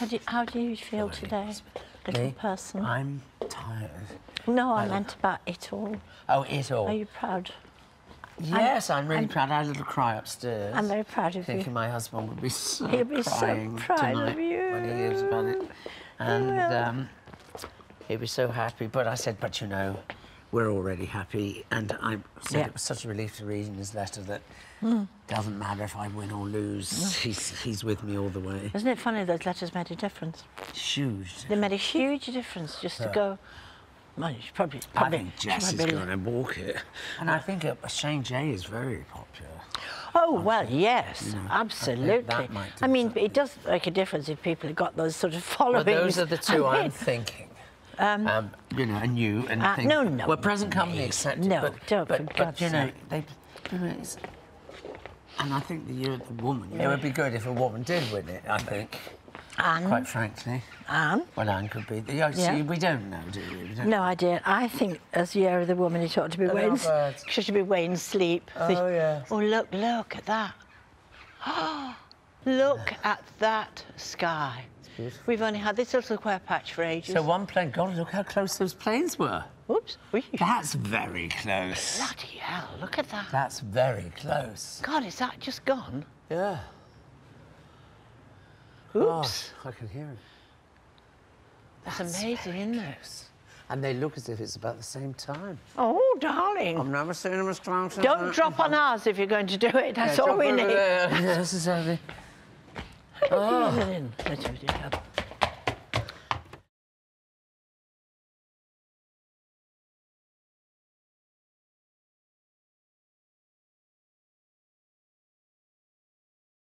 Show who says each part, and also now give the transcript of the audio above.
Speaker 1: How do you, how do you feel today, little
Speaker 2: Me?
Speaker 1: person?
Speaker 2: I'm tired.
Speaker 1: no, I
Speaker 2: I-
Speaker 1: meant about it all.
Speaker 2: Oh, it all.
Speaker 1: Are you proud?
Speaker 2: yes, I'm, really
Speaker 1: I'm-
Speaker 2: proud. I had a little cry upstairs.
Speaker 1: I'm very proud of
Speaker 2: thinking
Speaker 1: you.
Speaker 2: Thinking my husband would be so
Speaker 1: He'll be so proud of you.
Speaker 2: when he hears about it. And
Speaker 1: will.
Speaker 2: um, he'd be so happy. But I said, but you know, we're already happy. And I said
Speaker 1: Yeah. Hmm.
Speaker 2: it was such a relief to read in his letter that doesn't matter if I win or lose. He's, he's with me all the way.
Speaker 1: Isn't it funny those letters made a difference?
Speaker 2: Huge.
Speaker 1: They made a huge difference just to go. Well, you should probably,
Speaker 2: I
Speaker 1: probably
Speaker 2: think Jess is going to walk it. And I think uh, Shane J is very popular.
Speaker 1: Oh well, yes,
Speaker 2: you know,
Speaker 1: absolutely.
Speaker 2: do
Speaker 1: I mean,
Speaker 2: something.
Speaker 1: it does make a difference if people have got those sort of followings.
Speaker 2: Well, those are the two
Speaker 1: I
Speaker 2: I'm thinking. Um, you know, and you and
Speaker 1: Uh,
Speaker 2: think,
Speaker 1: no, no,
Speaker 2: Well, present company accepted.
Speaker 1: No,
Speaker 2: but,
Speaker 1: don't,
Speaker 2: but, but you know, they. You know, it's, and I think that you're the woman. It would be good if a woman did win it. I think,
Speaker 1: Ann,
Speaker 2: quite frankly.
Speaker 1: Ann.
Speaker 2: Well, Ann could be. The, yeah,
Speaker 1: Yeah.
Speaker 2: See, we don't know, do we? we don't
Speaker 1: No idea. I think as year of the woman, it ought to be Wayne.
Speaker 2: birds.
Speaker 1: Should be Wayne Sleep.
Speaker 2: Oh, yes.
Speaker 1: Oh look, look at that. look at that sky.
Speaker 2: Beautiful.
Speaker 1: We've only had this little square patch for ages.
Speaker 2: So one plane. God, look how close those planes were.
Speaker 1: Oops.
Speaker 2: That's very close.
Speaker 1: Bloody hell! Look at that.
Speaker 2: That's very close.
Speaker 1: God, is that just gone?
Speaker 2: Yeah.
Speaker 1: Oops.
Speaker 2: Oh, I can hear it.
Speaker 1: That's, amazing, isn't it?
Speaker 2: And they look as if it's about the same time.
Speaker 1: Oh, darling.
Speaker 2: I've never seen them as close.
Speaker 1: Don't drop on us if you're going to do it. That's all
Speaker 2: we need.
Speaker 1: Yeah, we
Speaker 2: over
Speaker 1: need.
Speaker 2: there. Necessarily.
Speaker 1: Oh.